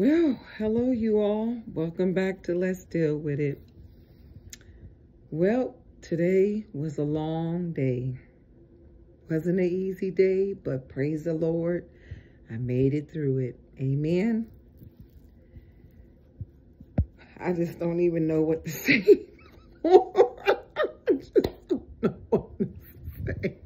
Well, hello you all. Welcome back to Let's Deal With It. Well, today was a long day. Wasn't an easy day, but praise the Lord, I made it through it. Amen. I just don't even know what to say. I just don't know what to say.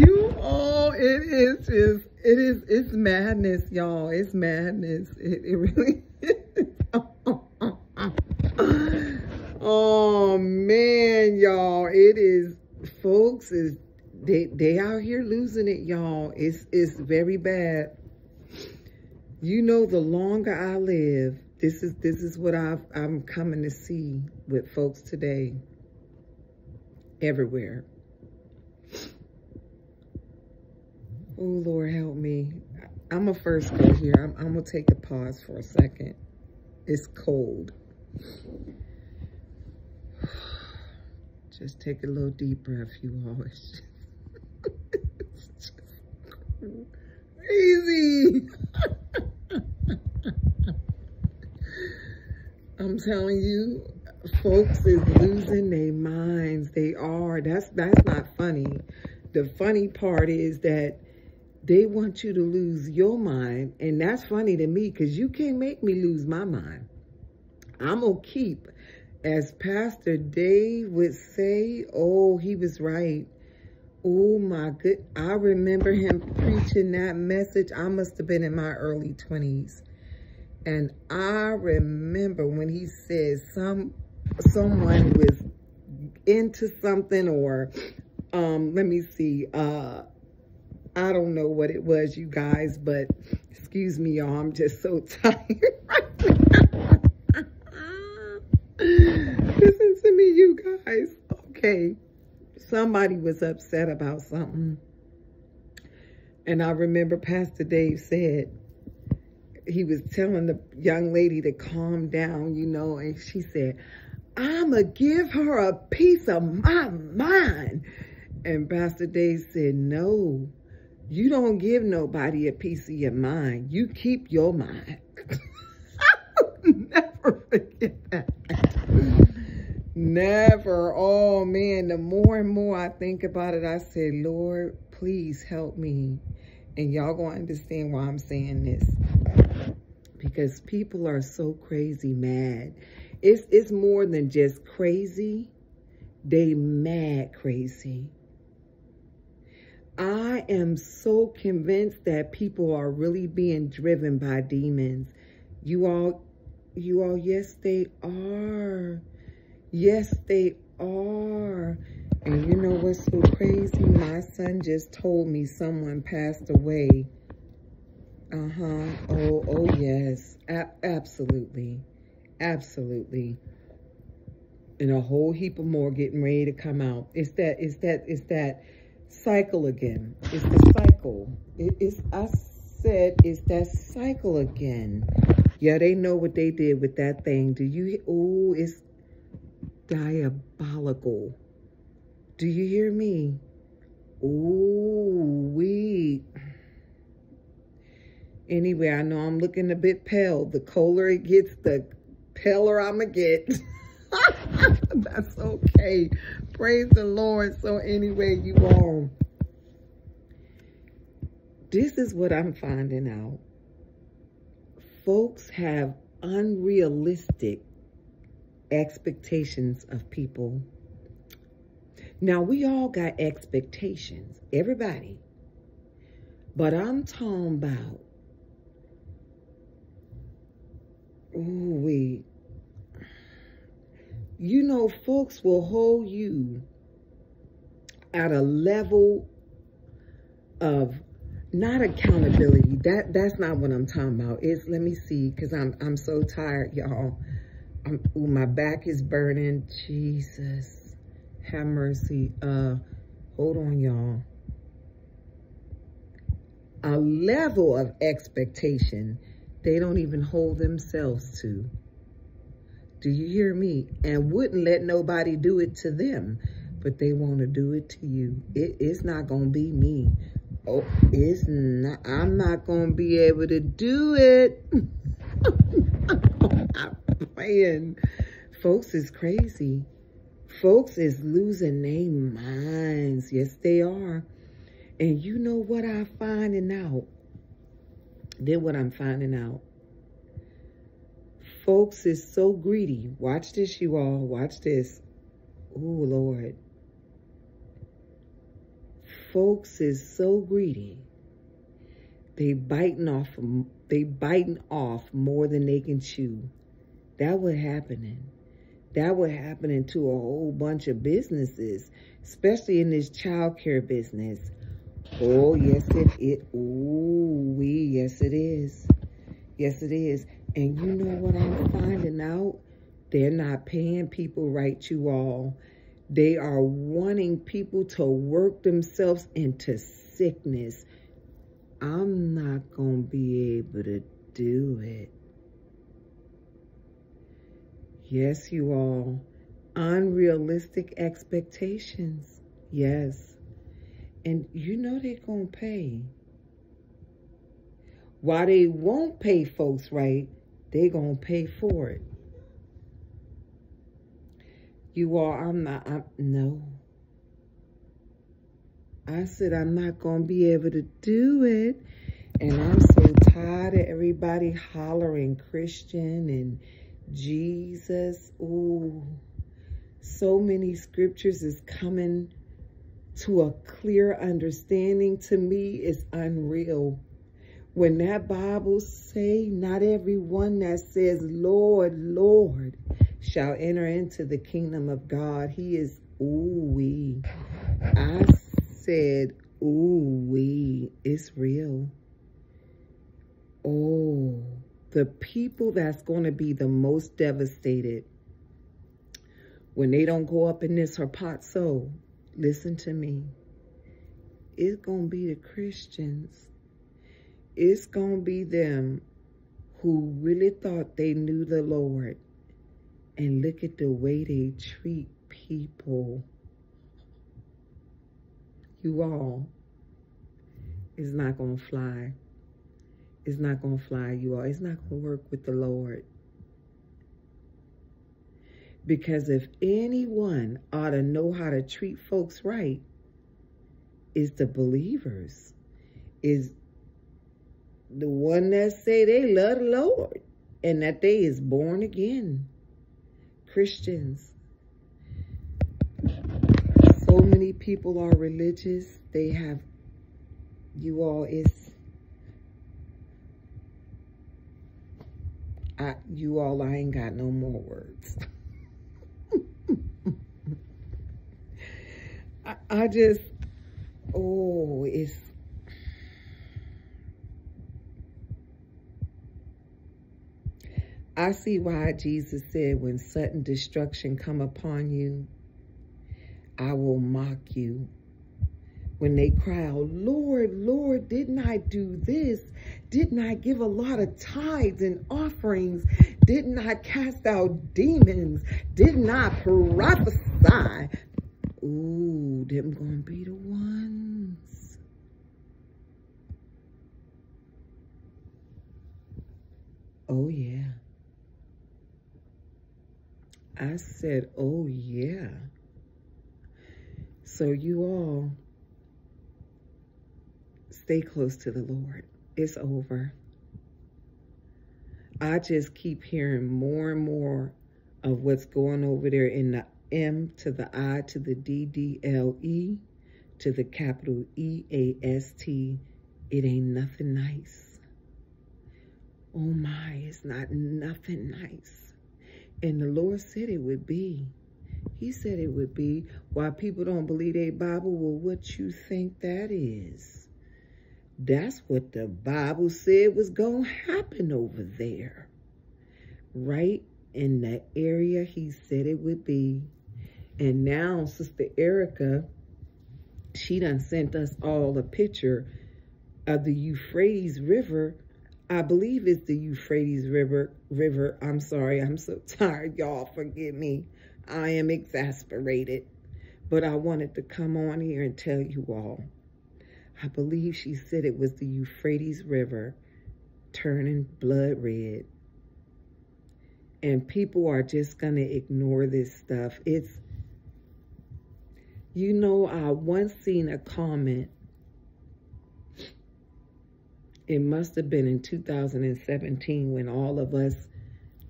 You all, it is just it is, it's madness, y'all. It's madness. It, it really is. oh, man, y'all. It is, folks, is they, they out here losing it, y'all. It's, it's very bad. You know, the longer I live, this is, this is what I've, I'm coming to see with folks today. Everywhere Oh, Lord, help me. I'm going to first go here. I'm, I'm going to take a pause for a second. It's cold. Just take a little deep breath, you all. It's just, crazy. I'm telling you, folks is losing their minds. They are. That's that's not funny. The funny part is that they want you to lose your mind. And that's funny to me because you can't make me lose my mind. I'm going to keep, as Pastor Dave would say, oh, he was right. Oh my good. I remember him preaching that message. I must have been in my early 20s. And I remember when he said some someone was into something or um let me see uh I don't know what it was, you guys, but excuse me, y'all. I'm just so tired. Listen to me, you guys. Okay. Somebody was upset about something. And I remember Pastor Dave said, he was telling the young lady to calm down, you know, and she said, I'ma give her a piece of my mind. And Pastor Dave said, no, you don't give nobody a piece of your mind. You keep your mind. Never forget that. Never. Oh, man. The more and more I think about it, I say, Lord, please help me. And y'all going to understand why I'm saying this. Because people are so crazy mad. It's, it's more than just crazy. They mad crazy. I am so convinced that people are really being driven by demons. You all, you all, yes, they are. Yes, they are. And you know what's so crazy? My son just told me someone passed away. Uh-huh. Oh, oh, yes. A absolutely. Absolutely. And a whole heap of more getting ready to come out. It's that, it's that, it's that cycle again. It's the cycle. It is, I said, it's that cycle again. Yeah, they know what they did with that thing. Do you, oh, it's diabolical. Do you hear me? Oh, we. Anyway, I know I'm looking a bit pale. The colder it gets, the paler I'm going to get. That's okay. Praise the Lord. So anyway, you all, this is what I'm finding out. Folks have unrealistic expectations of people. Now, we all got expectations, everybody. But I'm talking about, ooh, we you know, folks will hold you at a level of not accountability. That that's not what I'm talking about. It's let me see, because I'm I'm so tired, y'all. I'm ooh, my back is burning. Jesus. Have mercy. Uh hold on, y'all. A level of expectation they don't even hold themselves to. Do you hear me? And wouldn't let nobody do it to them, but they want to do it to you. It, it's not going to be me. Oh, it's not, I'm not going to be able to do it. I'm playing. Folks is crazy. Folks is losing their minds. Yes, they are. And you know what I'm finding out? Then what I'm finding out. Folks is so greedy. Watch this, you all. Watch this. Oh, Lord. Folks is so greedy. They biting off, they biting off more than they can chew. That what happening. That what happening to a whole bunch of businesses, especially in this child care business. Oh, yes, it, it, oh, we, yes, it is. Yes, it is. And you know what I'm finding out? They're not paying people right, you all. They are wanting people to work themselves into sickness. I'm not going to be able to do it. Yes, you all. Unrealistic expectations. Yes. And you know they're going to pay. Why they won't pay folks right, they're going to pay for it. You are, I'm not, I'm, no. I said I'm not going to be able to do it. And I'm so tired of everybody hollering Christian and Jesus. Ooh, so many scriptures is coming to a clear understanding. To me, it's unreal. When that Bible say, not everyone that says, Lord, Lord, shall enter into the kingdom of God. He is, ooh wee. I said, ooh wee. It's real. Oh, the people that's going to be the most devastated when they don't go up in this harpazo, listen to me. It's going to be the Christians. It's going to be them who really thought they knew the Lord and look at the way they treat people. You all, it's not going to fly. It's not going to fly, you all. It's not going to work with the Lord. Because if anyone ought to know how to treat folks right, is the believers, is the one that say they love the Lord and that they is born again. Christians. So many people are religious. They have, you all, is I, you all, I ain't got no more words. I, I just, oh, it's, I see why Jesus said, when sudden destruction come upon you, I will mock you. When they cry out, Lord, Lord, didn't I do this? Didn't I give a lot of tithes and offerings? Didn't I cast out demons? Didn't I prophesy? Ooh, them gonna be the ones. Oh, yeah. I said, oh, yeah. So you all stay close to the Lord. It's over. I just keep hearing more and more of what's going over there in the M to the I to the D D L E to the capital E A S T. It ain't nothing nice. Oh my, it's not nothing nice. And the Lord said it would be. He said it would be. Why people don't believe a Bible, well, what you think that is? That's what the Bible said was going to happen over there. Right in the area he said it would be. And now Sister Erica, she done sent us all a picture of the Euphrates River I believe it's the Euphrates River. River. I'm sorry. I'm so tired. Y'all forgive me. I am exasperated. But I wanted to come on here and tell you all I believe she said it was the Euphrates River turning blood red. And people are just going to ignore this stuff. It's, you know, I once seen a comment. It must have been in 2017 when all of us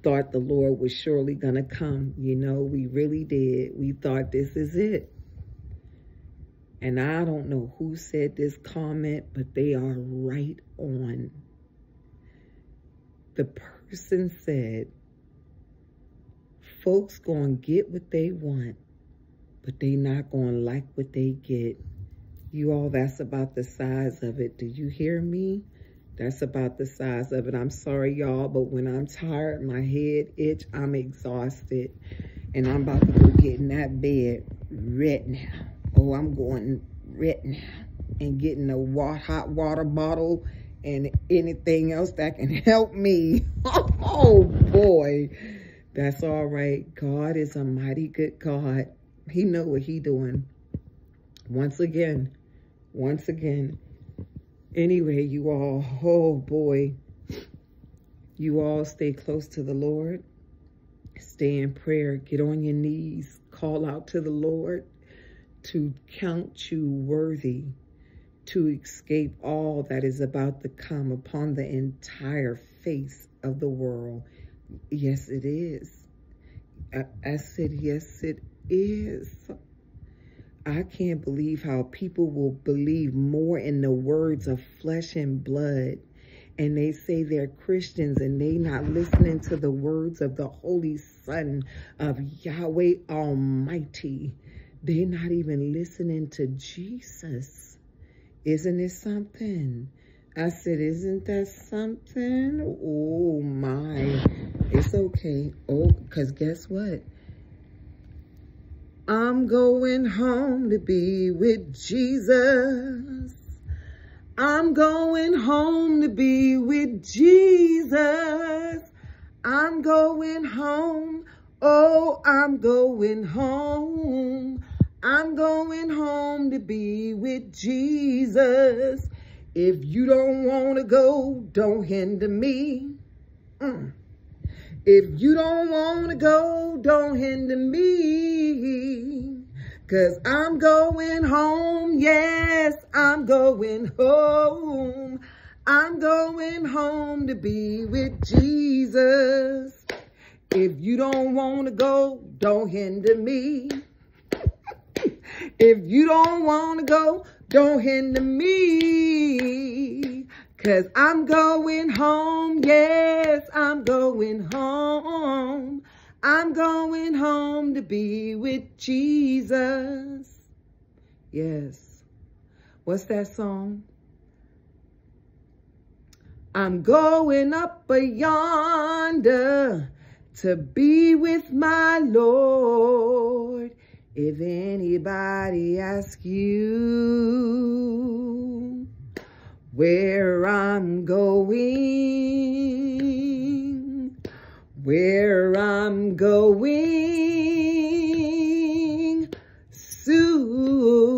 thought the Lord was surely going to come. You know, we really did. We thought this is it. And I don't know who said this comment, but they are right on. The person said, folks going to get what they want, but they not going to like what they get. You all, that's about the size of it. Do you hear me? That's about the size of it. I'm sorry, y'all, but when I'm tired, my head itch, I'm exhausted. And I'm about to go get in that bed right now. Oh, I'm going right now and getting a hot water bottle and anything else that can help me. Oh, boy. That's all right. God is a mighty good God. He know what he doing. Once again, once again. Anyway, you all, oh boy, you all stay close to the Lord. Stay in prayer. Get on your knees. Call out to the Lord to count you worthy to escape all that is about to come upon the entire face of the world. Yes, it is. I, I said, yes, it is. I can't believe how people will believe more in the words of flesh and blood and they say they're Christians and they not listening to the words of the Holy Son of Yahweh Almighty. They're not even listening to Jesus. Isn't it something? I said, isn't that something? Oh, my. It's okay. Oh, because guess what? I'm going home to be with Jesus. I'm going home to be with Jesus. I'm going home. Oh, I'm going home. I'm going home to be with Jesus. If you don't want to go, don't hinder me. Mm. If you don't want to go, don't hinder me. Cause I'm going home. Yes, I'm going home. I'm going home to be with Jesus. If you don't want to go, don't hinder me. If you don't want to go, don't hinder me. Cause I'm going home. Yes, I'm going home. I'm going home to be with Jesus. Yes. What's that song? I'm going up a yonder to be with my Lord. If anybody asks you where I'm going, where I'm going soon.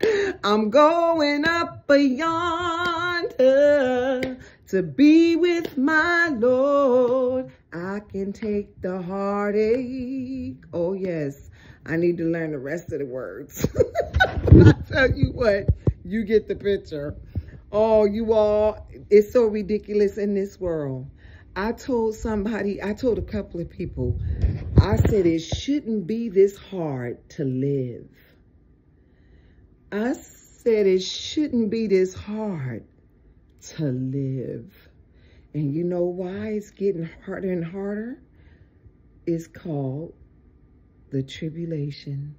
I'm going up yonder to be with my Lord. I can take the heartache. Oh, yes. I need to learn the rest of the words. I tell you what, you get the picture. Oh, you all, it's so ridiculous in this world. I told somebody, I told a couple of people, I said it shouldn't be this hard to live. I said it shouldn't be this hard to live. And you know why it's getting harder and harder? It's called the tribulation.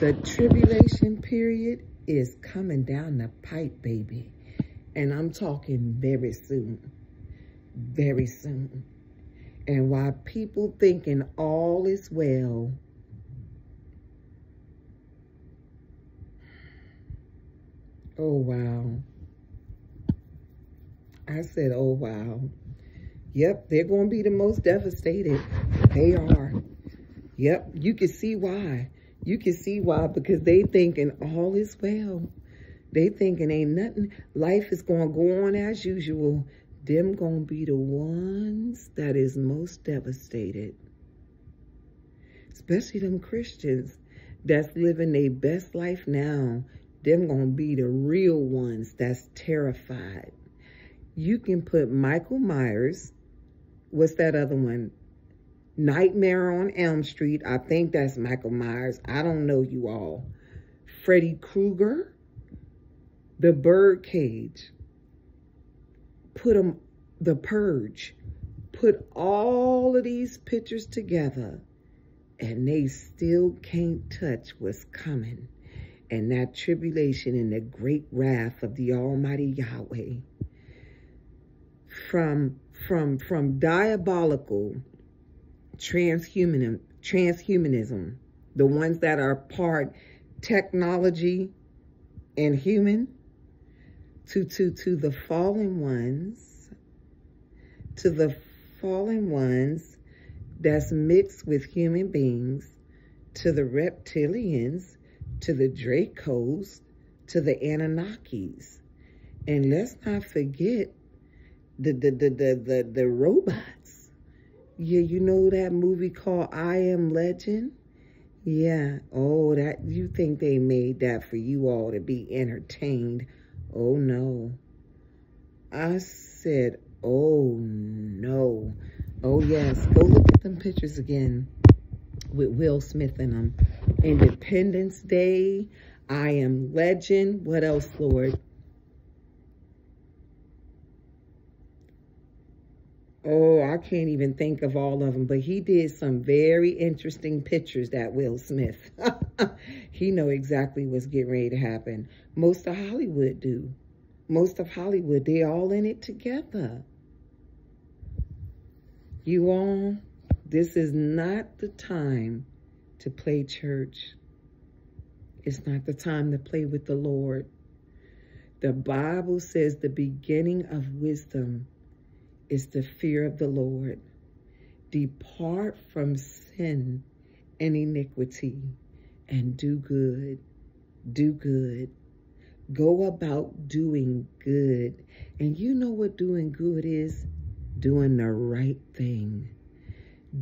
The tribulation period is coming down the pipe, baby. And I'm talking very soon. Very soon. And while people thinking all is well, oh, wow. I said, oh, wow. Yep, they're going to be the most devastated. They are. Yep, you can see why. You can see why, because they thinking all is well. They thinking ain't nothing. Life is going to go on as usual. Them going to be the ones that is most devastated. Especially them Christians that's living their best life now. Them going to be the real ones that's terrified. You can put Michael Myers, what's that other one? Nightmare on Elm Street. I think that's Michael Myers. I don't know you all. Freddy Krueger. The Birdcage. Put them, The Purge. Put all of these pictures together and they still can't touch what's coming and that tribulation and the great wrath of the Almighty Yahweh. From, from, from diabolical transhumanism, transhumanism, the ones that are part technology and human, to, to, to the fallen ones, to the fallen ones that's mixed with human beings, to the reptilians, to the Dracos, to the Anunnakis. And let's not forget the, the, the, the, the, the robots yeah, you know that movie called I Am Legend? Yeah. Oh, that you think they made that for you all to be entertained. Oh, no. I said, oh, no. Oh, yes. Go look at them pictures again with Will Smith in them. Independence Day, I Am Legend. What else, Lord? Oh, I can't even think of all of them, but he did some very interesting pictures, that Will Smith. he know exactly what's getting ready to happen. Most of Hollywood do. Most of Hollywood, they all in it together. You all, this is not the time to play church. It's not the time to play with the Lord. The Bible says the beginning of wisdom is the fear of the Lord. Depart from sin and iniquity and do good. Do good. Go about doing good. And you know what doing good is? Doing the right thing.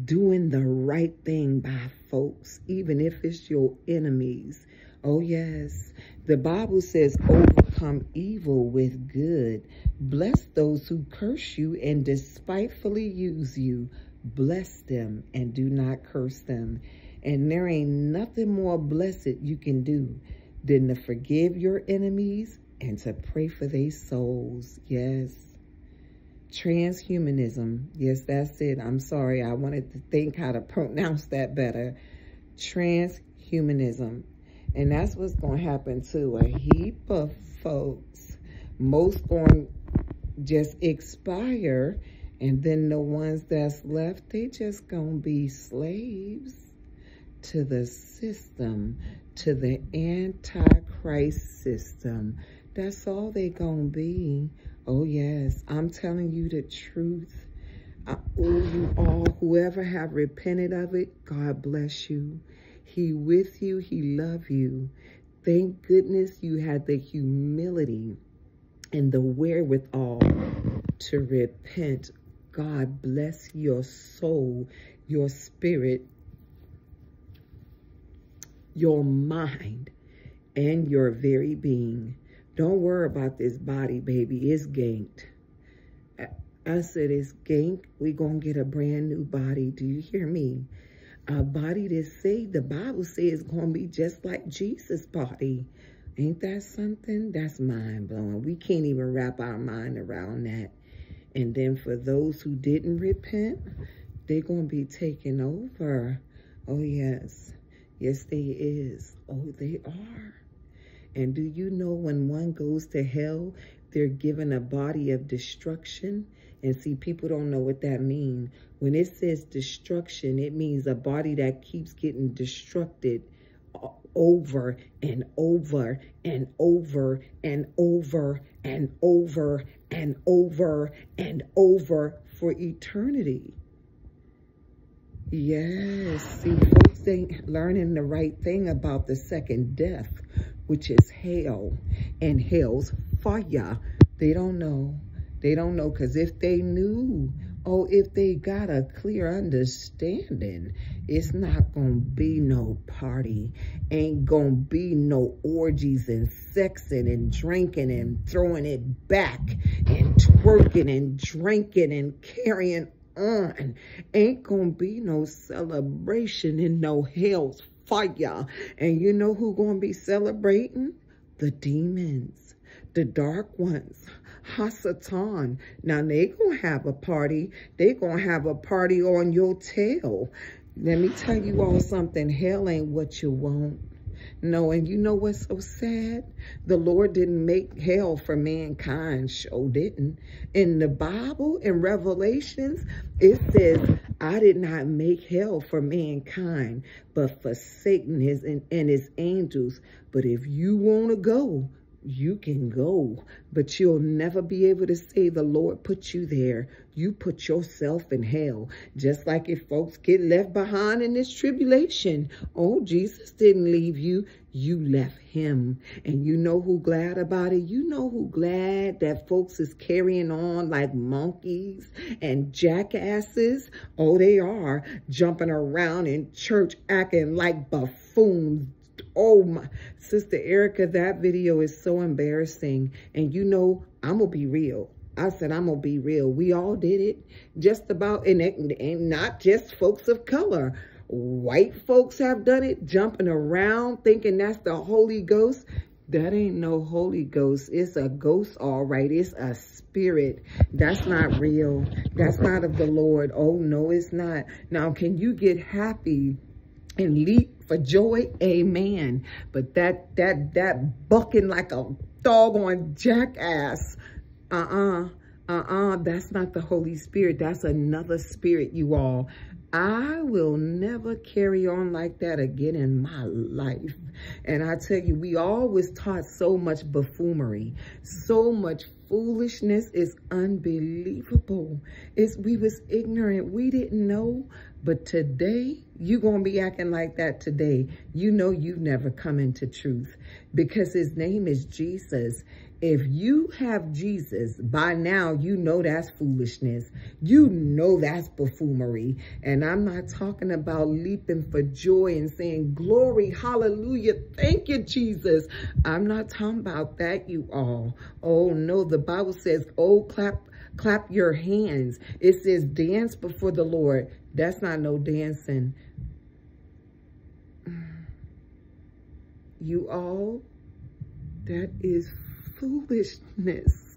Doing the right thing by folks, even if it's your enemies. Oh, yes. The Bible says, overcome evil with good. Bless those who curse you and despitefully use you. Bless them and do not curse them. And there ain't nothing more blessed you can do than to forgive your enemies and to pray for their souls. Yes. Transhumanism. Yes, that's it. I'm sorry. I wanted to think how to pronounce that better. Transhumanism. And that's what's going to happen to a heap of folks. Most going to just expire. And then the ones that's left, they just going to be slaves to the system, to the antichrist system. That's all they going to be. Oh, yes. I'm telling you the truth. I, oh, you all, whoever have repented of it, God bless you. He with you. He love you. Thank goodness you had the humility and the wherewithal to repent. God bless your soul, your spirit, your mind, and your very being. Don't worry about this body, baby. It's ganked. Uh, I said it's ganked. we going to get a brand new body. Do you hear me? A body that's saved, the Bible says it's going to be just like Jesus' body. Ain't that something? That's mind-blowing. We can't even wrap our mind around that. And then for those who didn't repent, they're going to be taken over. Oh, yes. Yes, they is. Oh, they are. And do you know when one goes to hell, they're given a body of destruction? And see, people don't know what that means. When it says destruction, it means a body that keeps getting destructed over and over and over and over and over and over and over for eternity. Yes. See, folks ain't learning the right thing about the second death, which is hell and hell's fire. They don't know. They don't know because if they knew, oh, if they got a clear understanding, it's not going to be no party. Ain't going to be no orgies and sexing and drinking and throwing it back and twerking and drinking and carrying on. Ain't gonna be no celebration in no hell's fire. And you know who gonna be celebrating? The demons, the dark ones. Hasatan. Now they gonna have a party. They gonna have a party on your tail. Let me tell you all something. Hell ain't what you want. No, and you know what's so sad? The Lord didn't make hell for mankind, sure didn't. In the Bible, in Revelations, it says, I did not make hell for mankind, but for Satan and, and his angels. But if you want to go, you can go, but you'll never be able to say the Lord put you there. You put yourself in hell. Just like if folks get left behind in this tribulation. Oh, Jesus didn't leave you. You left him. And you know who glad about it? You know who glad that folks is carrying on like monkeys and jackasses? Oh, they are jumping around in church acting like buffoons, Oh, my sister Erica, that video is so embarrassing. And you know, I'm to be real. I said, I'm to be real. We all did it just about, and, and not just folks of color. White folks have done it, jumping around, thinking that's the Holy Ghost. That ain't no Holy Ghost. It's a ghost, all right. It's a spirit. That's not real. That's not of the Lord. Oh, no, it's not. Now, can you get happy and leap for joy, amen. But that that that bucking like a dog on jackass, uh-uh, uh-uh, that's not the Holy Spirit. That's another spirit, you all. I will never carry on like that again in my life. And I tell you, we always taught so much buffoonery, so much foolishness is unbelievable. It's, we was ignorant. We didn't know. But today, you're going to be acting like that today. You know you've never come into truth because his name is Jesus. If you have Jesus, by now you know that's foolishness. You know that's buffoonery. And I'm not talking about leaping for joy and saying, glory, hallelujah, thank you, Jesus. I'm not talking about that, you all. Oh, no, the Bible says, oh, clap, clap your hands. It says dance before the Lord. That's not no dancing. You all, that is foolishness.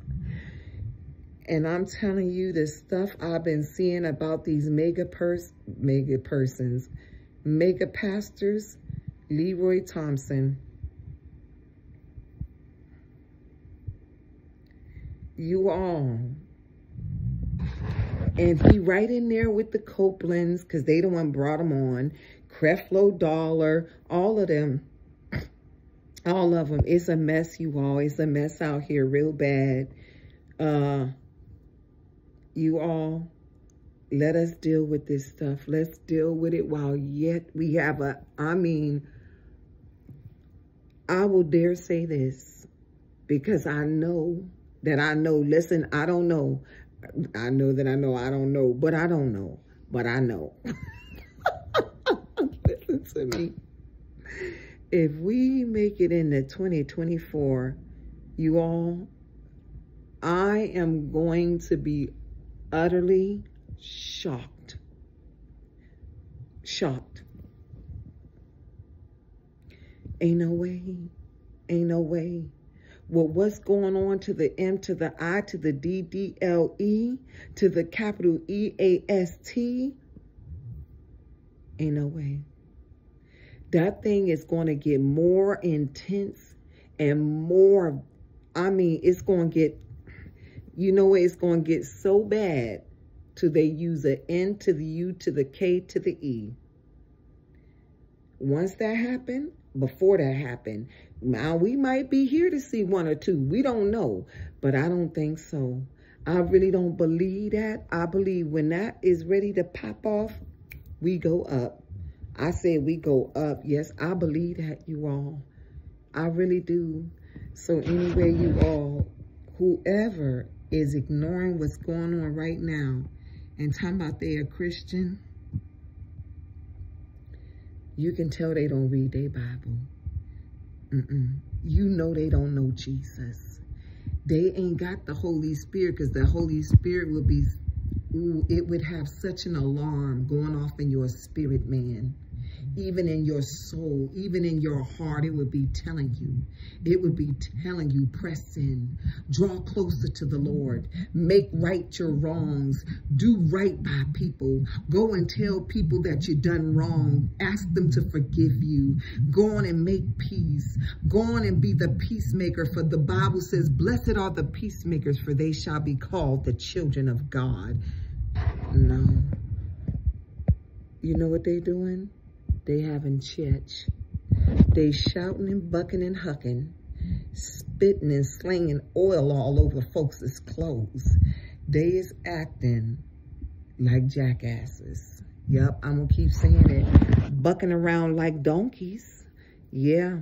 And I'm telling you the stuff I've been seeing about these mega pers mega persons, mega pastors, Leroy Thompson. You all. And he right in there with the Copelands, because they the one brought him on. Creflo Dollar, all of them. All of them. It's a mess, you all. It's a mess out here real bad. Uh, you all, let us deal with this stuff. Let's deal with it while yet we have a, I mean, I will dare say this because I know that I know. Listen, I don't know. I know that I know I don't know, but I don't know. But I know. Listen to me if we make it into 2024, you all, I am going to be utterly shocked. Shocked. Ain't no way. Ain't no way. Well, what's going on to the M to the I to the D D L E to the capital E A S T? Ain't no way that thing is going to get more intense and more, I mean, it's going to get, you know, it's going to get so bad till they use an N to the U to the K to the E. Once that happened, before that happened, now we might be here to see one or two. We don't know, but I don't think so. I really don't believe that. I believe when that is ready to pop off, We go up. I said we go up. Yes, I believe that, you all. I really do. So anyway, you all, whoever is ignoring what's going on right now and talking about they are Christian, you can tell they don't read their Bible. Mm -mm. You know they don't know Jesus. They ain't got the Holy Spirit because the Holy Spirit would be, ooh, it would have such an alarm going off in your spirit, man even in your soul, even in your heart, it would be telling you, it would be telling you, press in, draw closer to the Lord, make right your wrongs, do right by people, go and tell people that you've done wrong, ask them to forgive you, go on and make peace, go on and be the peacemaker, for the Bible says, blessed are the peacemakers, for they shall be called the children of God. No. You know what they're doing? They having church. They shouting and bucking and hucking, spitting and slinging oil all over folks' clothes. They is acting like jackasses. Yep, I'm going to keep saying it. Bucking around like donkeys. Yeah.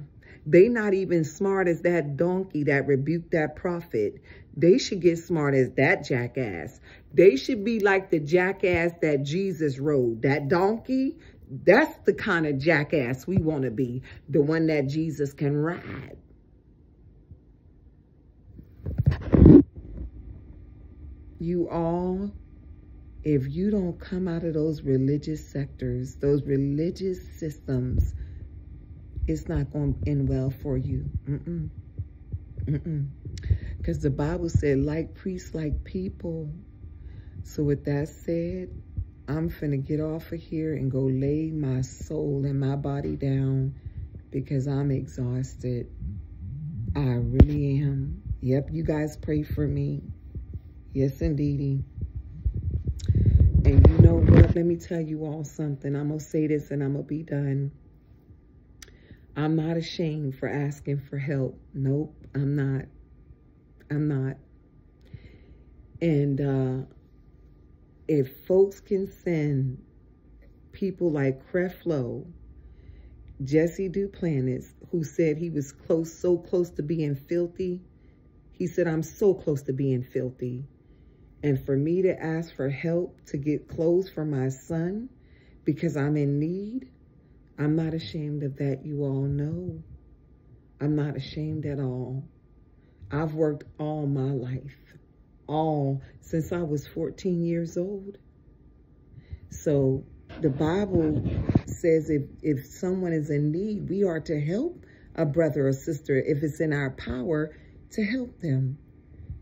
They not even smart as that donkey that rebuked that prophet. They should get smart as that jackass. They should be like the jackass that Jesus rode. That donkey, that's the kind of jackass we want to be. The one that Jesus can ride. You all, if you don't come out of those religious sectors, those religious systems, it's not going to end well for you. Mm-mm. Mm-mm. Because the Bible said, like priests, like people. So with that said, I'm finna get off of here and go lay my soul and my body down because I'm exhausted. I really am. Yep, you guys pray for me. Yes, indeedy. And you know what? Let me tell you all something. I'm going to say this and I'm going to be done. I'm not ashamed for asking for help. Nope, I'm not. I'm not. And uh, if folks can send people like Creflo, Jesse Duplantis, who said he was close, so close to being filthy. He said, I'm so close to being filthy. And for me to ask for help to get clothes for my son because I'm in need, I'm not ashamed of that, you all know. I'm not ashamed at all. I've worked all my life all since I was 14 years old. So the Bible says if, if someone is in need, we are to help a brother or sister if it's in our power to help them.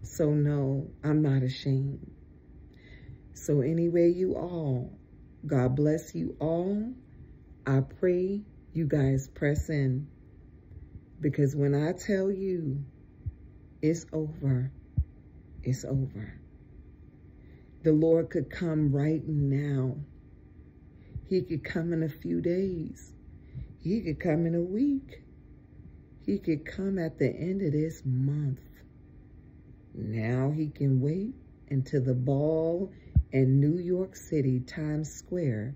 So no, I'm not ashamed. So anyway, you all, God bless you all. I pray you guys press in because when I tell you it's over, it's over. The Lord could come right now. He could come in a few days. He could come in a week. He could come at the end of this month. Now he can wait until the ball in New York City, Times Square,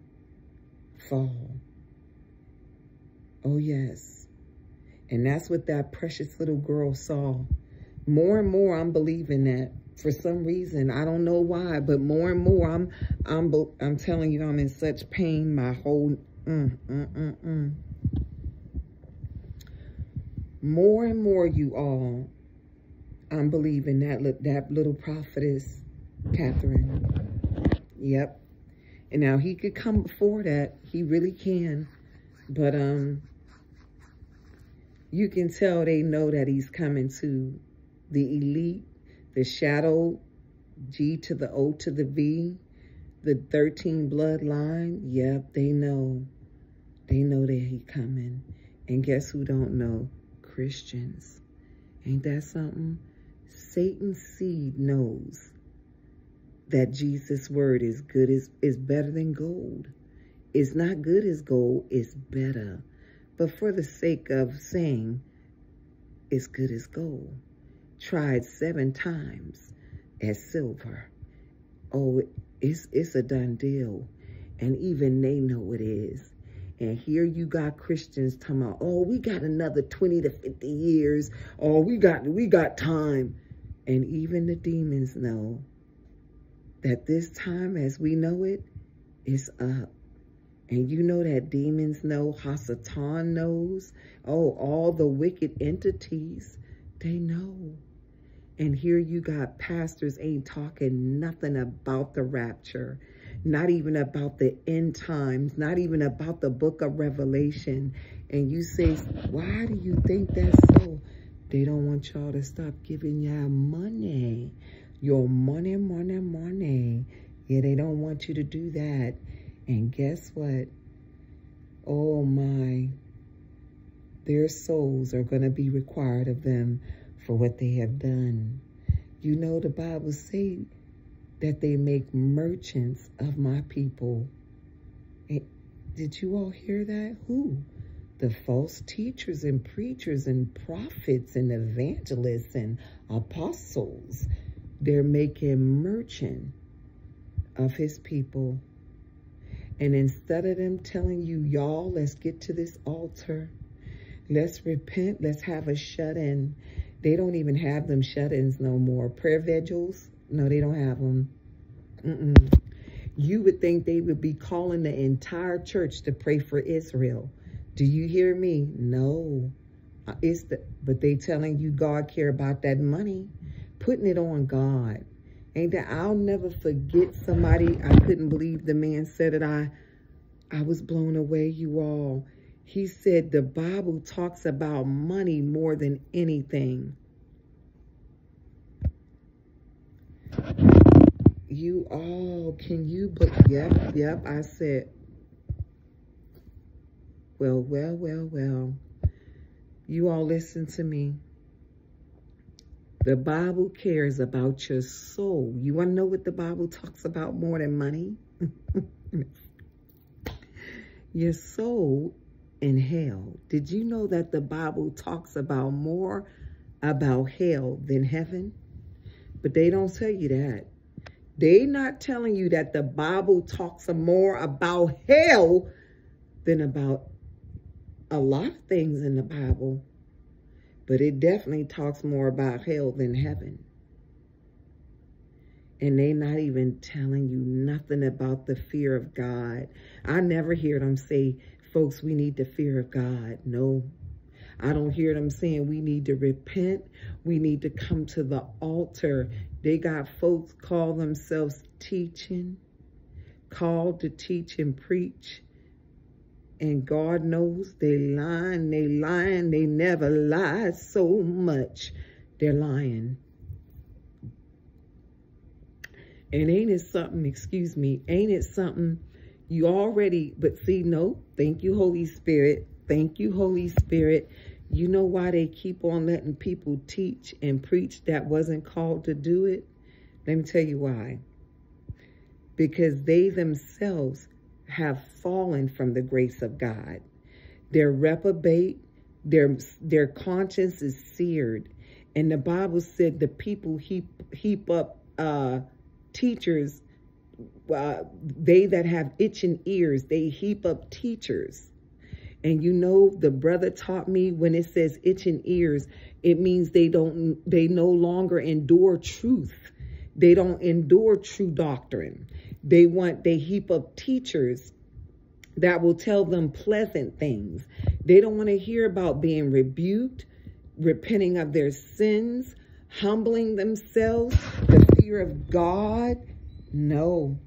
fall. Oh, yes. And that's what that precious little girl saw. More and more, I'm believing that for some reason. I don't know why, but more and more, I'm, I'm, I'm telling you, I'm in such pain. My whole, mm, mm, mm, mm. More and more, you all, I'm believing that that little prophetess, Catherine. Yep. And now he could come before that. He really can. But um, you can tell they know that he's coming to the elite the shadow, G to the O to the V, the 13 bloodline, yep, they know. They know that he coming. And guess who don't know? Christians. Ain't that something? Satan's seed knows that Jesus' word is good is, is better than gold. It's not good as gold, it's better. But for the sake of saying it's good as gold, tried seven times as silver. Oh, it's, it's a done deal. And even they know it is. And here you got Christians talking about, oh, we got another 20 to 50 years. Oh, we got, we got time. And even the demons know that this time as we know it is up. And you know that demons know, Hasatan knows. Oh, all the wicked entities, they know. And here you got pastors ain't talking nothing about the rapture, not even about the end times, not even about the book of Revelation. And you say, why do you think that's so? They don't want y'all to stop giving y'all money. Your money, money, money. Yeah, they don't want you to do that. And guess what? Oh my, their souls are going to be required of them for what they have done. You know, the Bible says that they make merchants of my people. Eh, did you all hear that? Who? The false teachers and preachers and prophets and evangelists and apostles. They're making merchant of his people. And instead of them telling you, y'all, let's get to this altar. Let's repent. Let's have a shut-in. They don't even have them shut-ins no more. Prayer vigils, no, they don't have them. Mm -mm. You would think they would be calling the entire church to pray for Israel. Do you hear me? No. Uh, it's the, but they telling you God care about that money, putting it on God. Ain't that I'll never forget somebody. I couldn't believe the man said it. I I was blown away, you all. He said the Bible talks about money more than anything. You all, can you, but yep, yep, I said, well, well, well, well, you all listen to me. The Bible cares about your soul. You want to know what the Bible talks about more than money? your soul in hell. Did you know that the Bible talks about more about hell than heaven? But they don't tell you that. They not telling you that the Bible talks more about hell than about a lot of things in the Bible. But it definitely talks more about hell than heaven. And they not even telling you nothing about the fear of God. I never hear them say folks, we need the fear of God. No, I don't hear them saying we need to repent. We need to come to the altar. They got folks call themselves teaching, called to teach and preach. And God knows they lying, they lying, they never lie so much. They're lying. And ain't it something, excuse me, ain't it something you already, but see, no, thank you, Holy Spirit. Thank you, Holy Spirit. You know why they keep on letting people teach and preach that wasn't called to do it? Let me tell you why. Because they themselves have fallen from the grace of God. They're reprobate. Their, their conscience is seared. And the Bible said the people heap, heap up uh, teachers uh, they that have itching ears, they heap up teachers. And you know, the brother taught me when it says itching ears, it means they don't, they no longer endure truth. They don't endure true doctrine. They want, they heap up teachers that will tell them pleasant things. They don't want to hear about being rebuked, repenting of their sins, humbling themselves, the fear of God. No,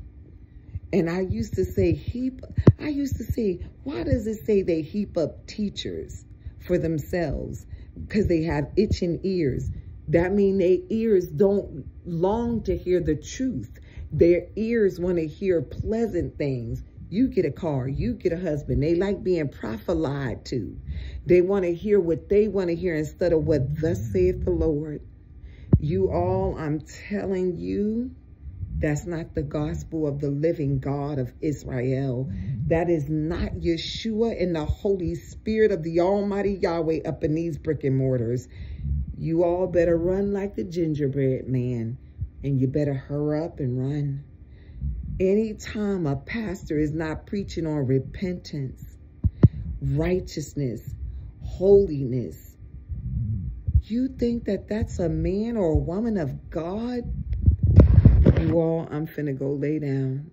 and I used to say heap, I used to say, why does it say they heap up teachers for themselves? Because they have itching ears. That means their ears don't long to hear the truth. Their ears want to hear pleasant things. You get a car, you get a husband. They like being prophesied to. They want to hear what they want to hear instead of what thus saith the Lord. You all, I'm telling you, that's not the gospel of the living God of Israel. That is not Yeshua and the Holy Spirit of the Almighty Yahweh up in these brick and mortars. You all better run like the gingerbread man. And you better hurry up and run. Anytime a pastor is not preaching on repentance, righteousness, holiness, you think that that's a man or a woman of God? You all, I'm finna go lay down.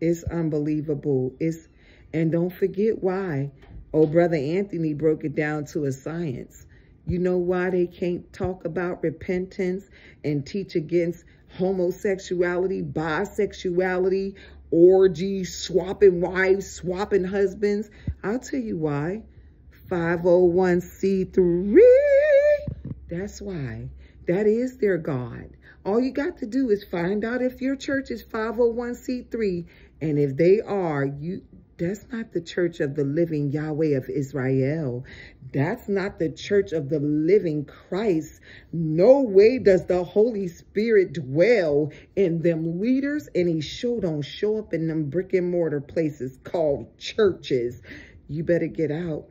It's unbelievable. It's And don't forget why. Oh, Brother Anthony broke it down to a science. You know why they can't talk about repentance and teach against homosexuality, bisexuality, orgies, swapping wives, swapping husbands? I'll tell you why. 501c3. That's why. That is their God. All you got to do is find out if your church is 501c3. And if they are, you that's not the church of the living Yahweh of Israel. That's not the church of the living Christ. No way does the Holy Spirit dwell in them leaders and he sure don't show up in them brick and mortar places called churches. You better get out.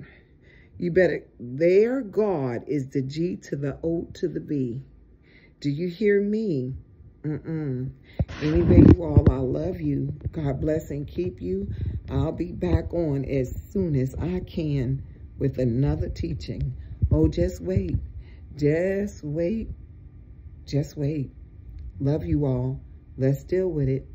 You better, their God is the G to the O to the B. Do you hear me? Mm-mm. Anyway, you all, I love you. God bless and keep you. I'll be back on as soon as I can with another teaching. Oh, just wait. Just wait. Just wait. Love you all. Let's deal with it.